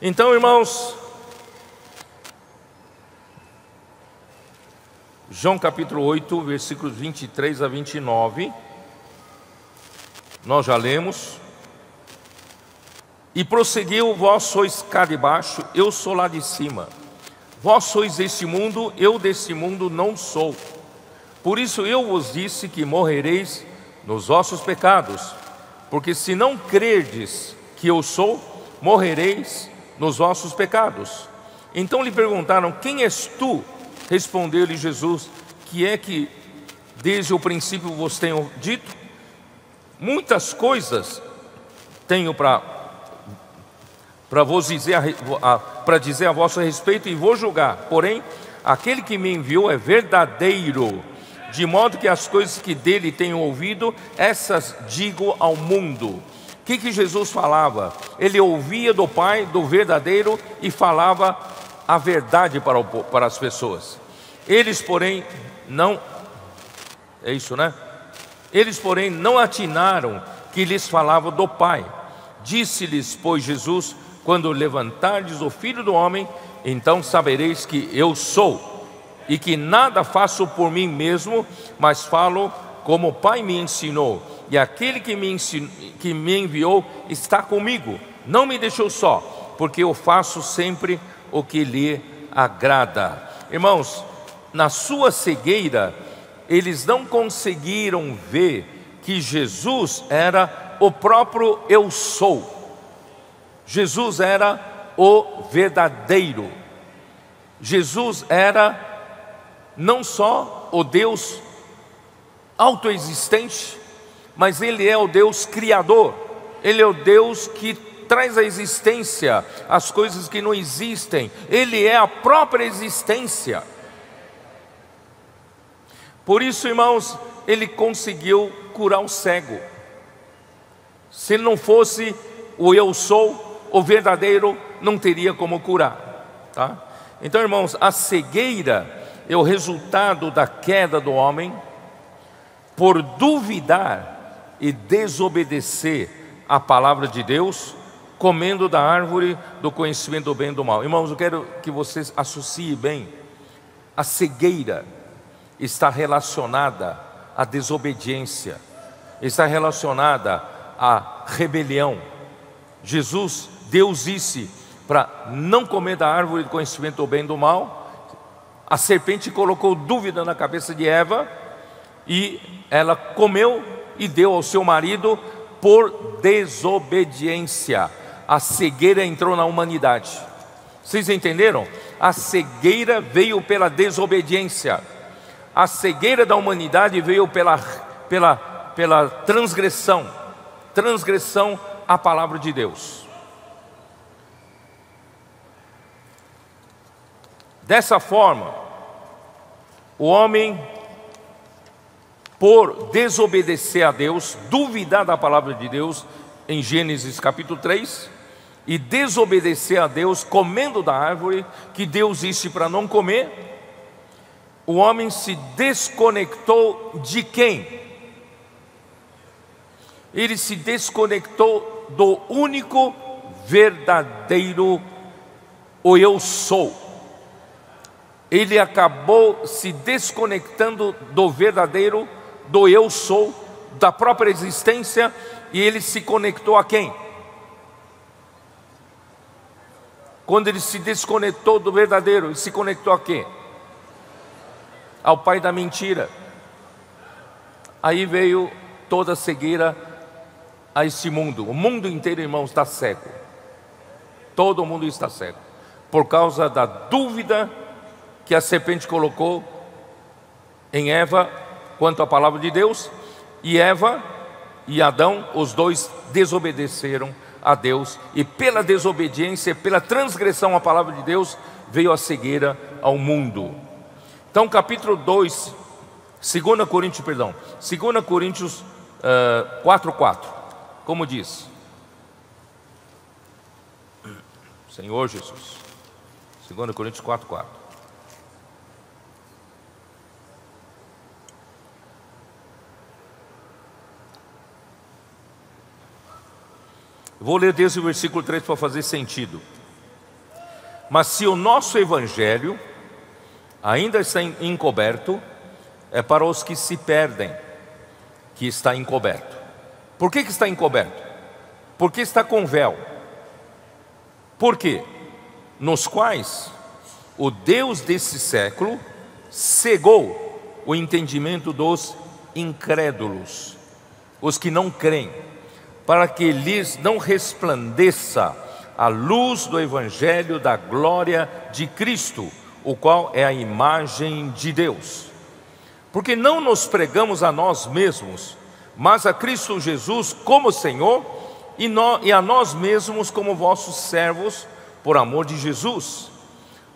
Então, irmãos, João capítulo 8, versículos 23 a 29, nós já lemos. E prosseguiu: Vós sois cá de baixo, eu sou lá de cima. Vós sois deste mundo, eu deste mundo não sou. Por isso eu vos disse que morrereis nos vossos pecados, porque se não crerdes que eu sou, morrereis nos vossos pecados. Então lhe perguntaram: Quem és tu? Respondeu-lhe Jesus: Que é que desde o princípio vos tenho dito? Muitas coisas tenho para para vos dizer para dizer a vosso respeito e vou julgar. Porém, aquele que me enviou é verdadeiro, de modo que as coisas que dele tenho ouvido, essas digo ao mundo. Que, que Jesus falava? Ele ouvia do Pai, do verdadeiro, e falava a verdade para, o, para as pessoas. Eles, porém, não. É isso, né? Eles, porém, não atinaram que lhes falava do Pai. Disse-lhes, pois, Jesus: quando levantardes o filho do homem, então sabereis que eu sou, e que nada faço por mim mesmo, mas falo como o Pai me ensinou, e aquele que me, ensinou, que me enviou está comigo, não me deixou só, porque eu faço sempre o que lhe agrada. Irmãos, na sua cegueira, eles não conseguiram ver que Jesus era o próprio Eu Sou. Jesus era o verdadeiro. Jesus era não só o Deus autoexistente, mas Ele é o Deus criador, Ele é o Deus que traz à existência as coisas que não existem, Ele é a própria existência. Por isso, irmãos, Ele conseguiu curar o cego. Se não fosse o eu sou, o verdadeiro não teria como curar, tá? Então, irmãos, a cegueira é o resultado da queda do homem por duvidar e desobedecer a palavra de Deus, comendo da árvore do conhecimento do bem e do mal. Irmãos, eu quero que vocês associem bem. A cegueira está relacionada à desobediência, está relacionada à rebelião. Jesus Deus disse para não comer da árvore do conhecimento do bem e do mal. A serpente colocou dúvida na cabeça de Eva e ela comeu e deu ao seu marido por desobediência. A cegueira entrou na humanidade. Vocês entenderam? A cegueira veio pela desobediência. A cegueira da humanidade veio pela, pela, pela transgressão transgressão à palavra de Deus. Dessa forma, o homem, por desobedecer a Deus, duvidar da palavra de Deus, em Gênesis capítulo 3, e desobedecer a Deus, comendo da árvore que Deus disse para não comer, o homem se desconectou de quem? Ele se desconectou do único verdadeiro o eu sou ele acabou se desconectando do verdadeiro, do eu sou, da própria existência, e ele se conectou a quem? Quando ele se desconectou do verdadeiro, ele se conectou a quem? Ao pai da mentira. Aí veio toda a cegueira a esse mundo. O mundo inteiro, irmãos, está cego. Todo mundo está cego. Por causa da dúvida que a serpente colocou em Eva quanto à palavra de Deus, e Eva e Adão, os dois desobedeceram a Deus, e pela desobediência, pela transgressão à palavra de Deus, veio a cegueira ao mundo. Então, capítulo 2, 2 Coríntios, perdão, 2 Coríntios uh, 4, 4, como diz? Senhor Jesus, 2 Coríntios 4, 4. Vou ler desde o versículo 3 para fazer sentido. Mas se o nosso evangelho ainda está encoberto, é para os que se perdem que está encoberto. Por que, que está encoberto? Porque está com véu. Por quê? Nos quais o Deus desse século cegou o entendimento dos incrédulos, os que não creem, para que lhes não resplandeça a luz do Evangelho da glória de Cristo, o qual é a imagem de Deus. Porque não nos pregamos a nós mesmos, mas a Cristo Jesus como Senhor e, a nós mesmos como vossos servos, por amor de Jesus.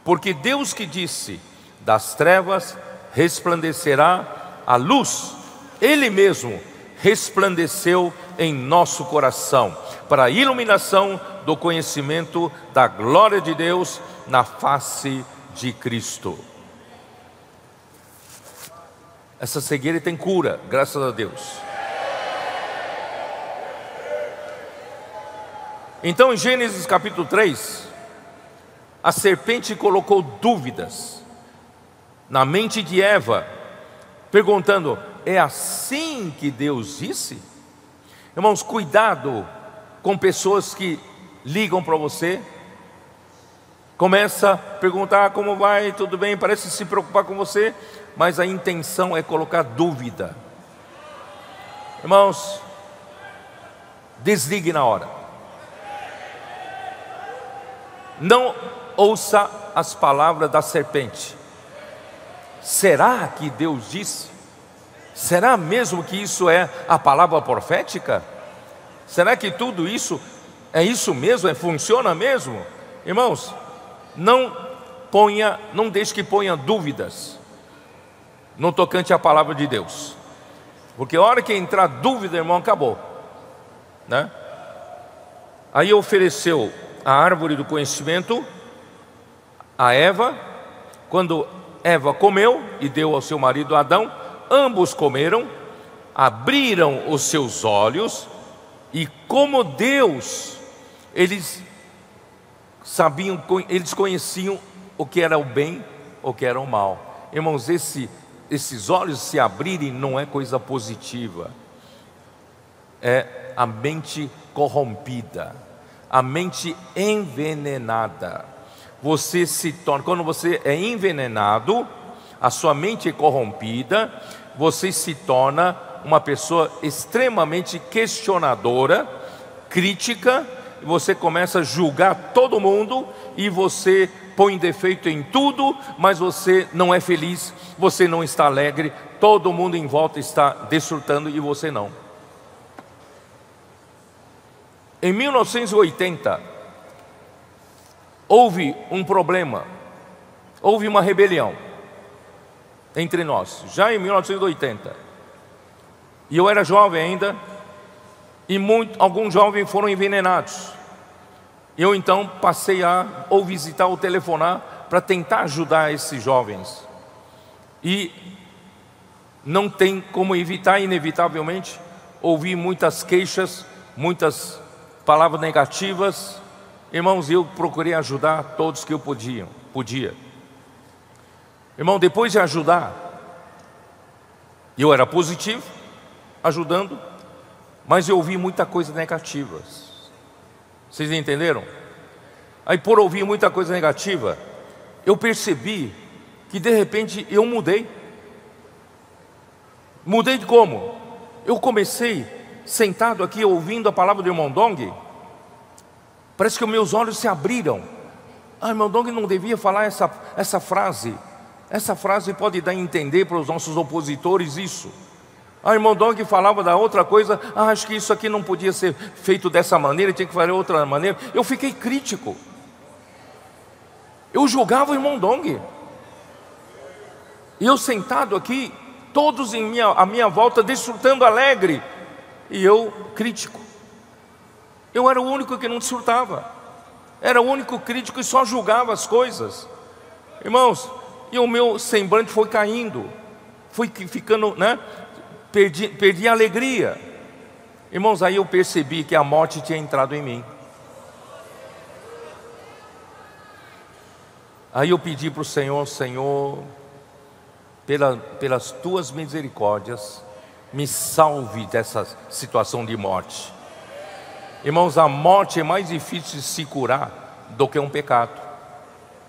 Porque Deus que disse: das trevas resplandecerá a luz, Ele mesmo resplandeceu em nosso coração, para a iluminação do conhecimento da glória de Deus na face de Cristo. Essa cegueira tem cura, graças a Deus. Então, em Gênesis capítulo 3, a serpente colocou dúvidas na mente de Eva, perguntando: é assim que Deus disse? Irmãos, cuidado com pessoas que ligam para você, começa a perguntar como vai, tudo bem, parece se preocupar com você, mas a intenção é colocar dúvida. Irmãos, desligue na hora. Não ouça as palavras da serpente. Será que Deus disse? Será mesmo que isso é a palavra profética? Será que tudo isso é isso mesmo? É, funciona mesmo? Irmãos, não ponha, não deixe que ponha dúvidas no tocante à palavra de Deus. Porque a hora que entrar dúvida, irmão, acabou. Né? Aí ofereceu a árvore do conhecimento a Eva, quando Eva comeu e deu ao seu marido Adão, ambos comeram, abriram os seus olhos e como Deus, eles sabiam, eles conheciam o que era o bem, o que era o mal. Irmãos, esse, esses olhos se abrirem não é coisa positiva, é a mente corrompida, a mente envenenada você se torna, quando você é envenenado, a sua mente é corrompida, você se torna uma pessoa extremamente questionadora, crítica, você começa a julgar todo mundo e você põe defeito em tudo, mas você não é feliz, você não está alegre, todo mundo em volta está desfrutando e você não. Em 1980, houve um problema, houve uma rebelião entre nós, já em 1980. E eu era jovem ainda, e muito, alguns jovens foram envenenados. Eu então passei a ou visitar ou telefonar para tentar ajudar esses jovens. E não tem como evitar, inevitavelmente, ouvir muitas queixas, muitas palavras negativas, Irmãos, eu procurei ajudar todos que eu podia, podia. Irmão, depois de ajudar, eu era positivo, ajudando, mas eu ouvi muita coisa negativa. Vocês entenderam? Aí por ouvir muita coisa negativa, eu percebi que de repente eu mudei. Mudei de como? Eu comecei sentado aqui ouvindo a palavra do irmão Dong, Parece que meus olhos se abriram. Ah, irmão Dong não devia falar essa, essa frase. Essa frase pode dar a entender para os nossos opositores isso. Ah, irmão Dong falava da outra coisa. Ah, acho que isso aqui não podia ser feito dessa maneira, tinha que fazer outra maneira. Eu fiquei crítico. Eu julgava o irmão Dong. E eu sentado aqui, todos em minha, à minha volta, desfrutando alegre. E eu crítico. Eu era o único que não desfrutava, era o único crítico e só julgava as coisas. Irmãos, e o meu semblante foi caindo, foi ficando, né? Perdi, perdi a alegria. Irmãos, aí eu percebi que a morte tinha entrado em mim. Aí eu pedi para o Senhor, Senhor, pela, pelas tuas misericórdias, me salve dessa situação de morte. Irmãos, a morte é mais difícil de se curar do que um pecado.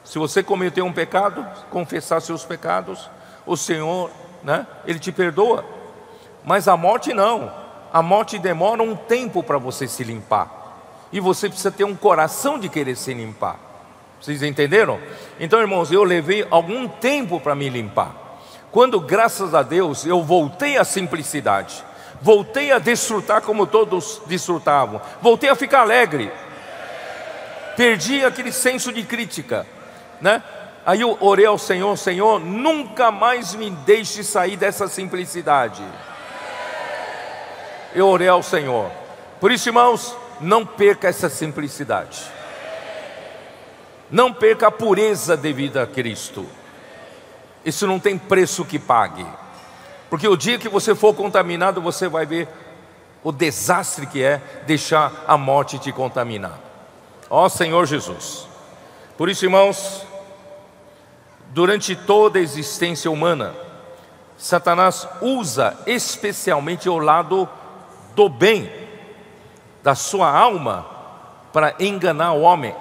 Se você cometeu um pecado, confessar seus pecados, o Senhor, né, Ele te perdoa. Mas a morte não. A morte demora um tempo para você se limpar. E você precisa ter um coração de querer se limpar. Vocês entenderam? Então, irmãos, eu levei algum tempo para me limpar. Quando, graças a Deus, eu voltei à simplicidade, voltei a desfrutar como todos desfrutavam, voltei a ficar alegre, perdi aquele senso de crítica, né? Aí eu orei ao Senhor, Senhor, nunca mais me deixe sair dessa simplicidade. Eu orei ao Senhor. Por isso, irmãos, não perca essa simplicidade. Não perca a pureza devida a Cristo. Isso não tem preço que pague. Porque o dia que você for contaminado, você vai ver o desastre que é deixar a morte te contaminar. Ó Senhor Jesus. Por isso, irmãos, durante toda a existência humana, Satanás usa especialmente o lado do bem da sua alma para enganar o homem.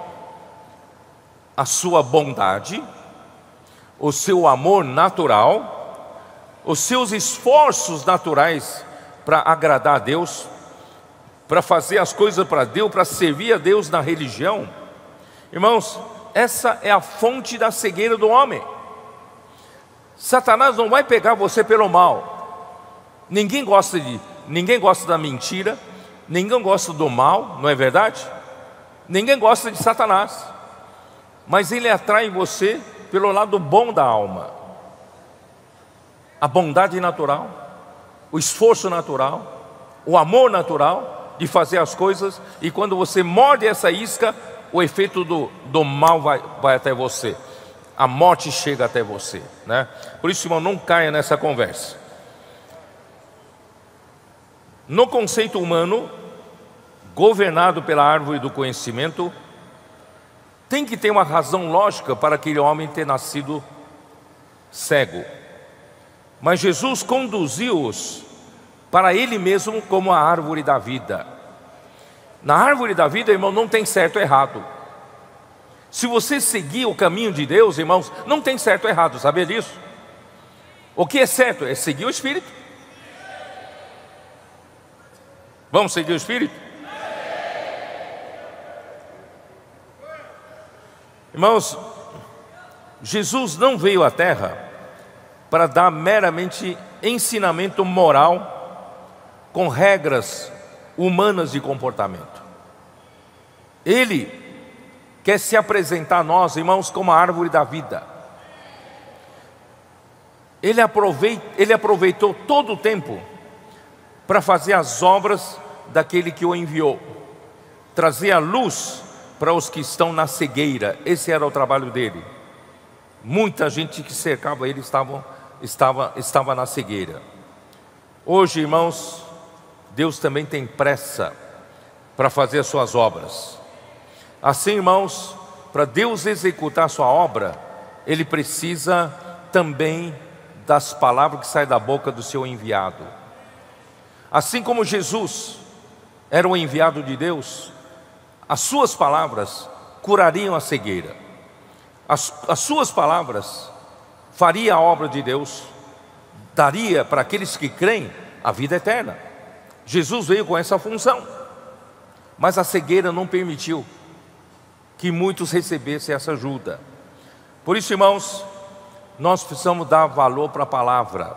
A sua bondade, o seu amor natural, os seus esforços naturais para agradar a Deus, para fazer as coisas para Deus, para servir a Deus na religião. Irmãos, essa é a fonte da cegueira do homem. Satanás não vai pegar você pelo mal. Ninguém gosta de, ninguém gosta da mentira, ninguém gosta do mal, não é verdade? Ninguém gosta de Satanás. Mas ele atrai você pelo lado bom da alma. A bondade natural, o esforço natural, o amor natural de fazer as coisas, e quando você morde essa isca, o efeito do, do mal vai, vai até você, a morte chega até você, né? Por isso, irmão, não caia nessa conversa. No conceito humano, governado pela árvore do conhecimento, tem que ter uma razão lógica para aquele homem ter nascido cego. Mas Jesus conduziu-os para ele mesmo como a árvore da vida. Na árvore da vida, irmão, não tem certo ou errado. Se você seguir o caminho de Deus, irmãos, não tem certo ou errado, sabia disso? O que é certo é seguir o Espírito. Vamos seguir o Espírito? Irmãos, Jesus não veio à Terra para dar meramente ensinamento moral com regras humanas de comportamento. Ele quer se apresentar a nós, irmãos, como a árvore da vida. Ele, aproveit, ele aproveitou todo o tempo para fazer as obras daquele que o enviou, trazer a luz para os que estão na cegueira, esse era o trabalho dele. Muita gente que cercava ele estava, estava, estava na cegueira. Hoje, irmãos, Deus também tem pressa para fazer as suas obras. Assim, irmãos, para Deus executar sua obra, Ele precisa também das palavras que saem da boca do seu enviado. Assim como Jesus era o enviado de Deus, as suas palavras curariam a cegueira, as, as suas palavras faria a obra de Deus, daria para aqueles que creem a vida eterna. Jesus veio com essa função, mas a cegueira não permitiu que muitos recebessem essa ajuda. Por isso, irmãos, nós precisamos dar valor para a palavra.